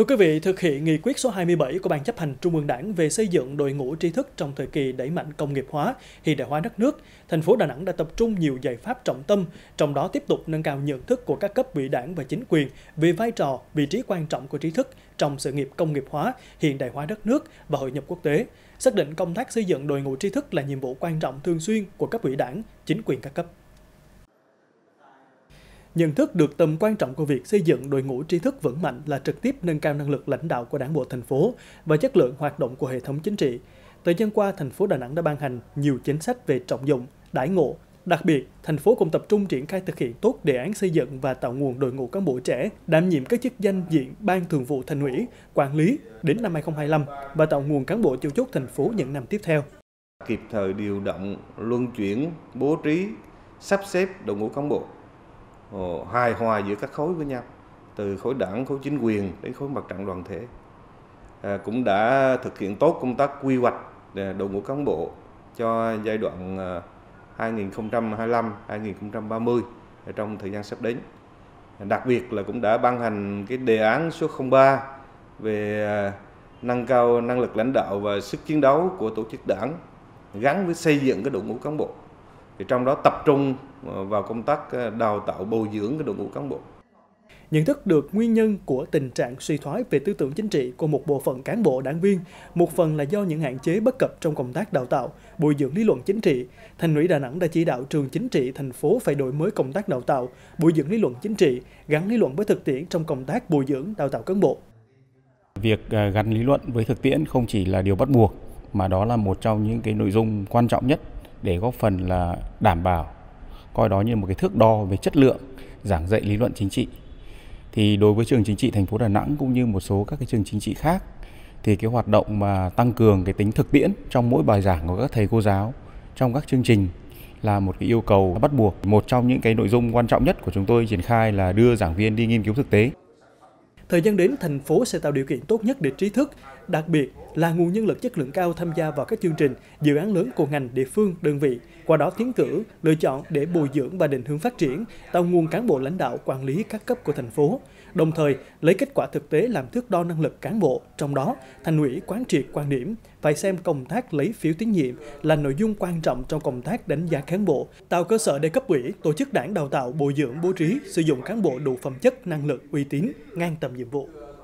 Thưa quý vị, thực hiện nghị quyết số 27 của Ban chấp hành Trung ương Đảng về xây dựng đội ngũ trí thức trong thời kỳ đẩy mạnh công nghiệp hóa, hiện đại hóa đất nước, thành phố Đà Nẵng đã tập trung nhiều giải pháp trọng tâm, trong đó tiếp tục nâng cao nhận thức của các cấp ủy đảng và chính quyền về vai trò, vị trí quan trọng của trí thức trong sự nghiệp công nghiệp hóa, hiện đại hóa đất nước và hội nhập quốc tế, xác định công tác xây dựng đội ngũ trí thức là nhiệm vụ quan trọng thường xuyên của cấp ủy đảng, chính quyền các cấp. Nhận thức được tầm quan trọng của việc xây dựng đội ngũ trí thức vững mạnh là trực tiếp nâng cao năng lực lãnh đạo của đảng bộ thành phố và chất lượng hoạt động của hệ thống chính trị. Thời gian qua, thành phố Đà Nẵng đã ban hành nhiều chính sách về trọng dụng, đãi ngộ. Đặc biệt, thành phố cũng tập trung triển khai thực hiện tốt đề án xây dựng và tạo nguồn đội ngũ cán bộ trẻ đảm nhiệm các chức danh diện ban thường vụ thành ủy, quản lý đến năm 2025 và tạo nguồn cán bộ chủ chốt thành phố những năm tiếp theo. Kịp thời điều động, luân chuyển, bố trí, sắp xếp đội ngũ cán bộ hài hòa giữa các khối với nhau từ khối đảng khối chính quyền đến khối mặt trận đoàn thể. À, cũng đã thực hiện tốt công tác quy hoạch à, đội ngũ cán bộ cho giai đoạn à, 2025-2030 à, trong thời gian sắp đến. Đặc biệt là cũng đã ban hành cái đề án số 03 về nâng cao năng lực lãnh đạo và sức chiến đấu của tổ chức đảng gắn với xây dựng cái đội ngũ cán bộ thì trong đó tập trung ờ, vào công tác ờ, đào tạo bồi dưỡng cái đội ngũ cán bộ nhận thức được nguyên nhân của tình trạng suy thoái về tư tưởng chính trị của một bộ phận cán bộ đảng viên, một phần là do những hạn chế bất cập trong công tác đào tạo, bồi dưỡng lý luận chính trị. Thành ủy Đà Nẵng đã chỉ đạo trường chính trị thành phố phải đổi mới công tác đào tạo, bồi dưỡng lý luận chính trị, gắn lý luận với thực tiễn trong công tác bồi dưỡng đào tạo cán bộ. Việc ờ, gắn lý luận với thực tiễn không chỉ là điều bắt buộc, mà đó là một trong những cái nội dung quan trọng nhất để góp phần là đảm bảo coi đó như một cái thước đo về chất lượng giảng dạy lý luận chính trị. Thì đối với trường chính trị thành phố Đà Nẵng cũng như một số các cái trường chính trị khác thì cái hoạt động mà tăng cường cái tính thực tiễn trong mỗi bài giảng của các thầy cô giáo trong các chương trình là một cái yêu cầu bắt buộc. Một trong những cái nội dung quan trọng nhất của chúng tôi triển khai là đưa giảng viên đi nghiên cứu thực tế. Thời gian đến, thành phố sẽ tạo điều kiện tốt nhất để trí thức, đặc biệt là nguồn nhân lực chất lượng cao tham gia vào các chương trình, dự án lớn của ngành, địa phương, đơn vị, qua đó tiến cử, lựa chọn để bồi dưỡng và định hướng phát triển, tạo nguồn cán bộ lãnh đạo quản lý các cấp của thành phố, đồng thời lấy kết quả thực tế làm thước đo năng lực cán bộ, trong đó thành ủy quán triệt quan điểm phải xem công tác lấy phiếu tín nhiệm là nội dung quan trọng trong công tác đánh giá cán bộ, tạo cơ sở để cấp ủy, tổ chức đảng đào tạo, bồi dưỡng, bố trí, sử dụng cán bộ đủ phẩm chất, năng lực, uy tín, ngang tầm nhiệm vụ.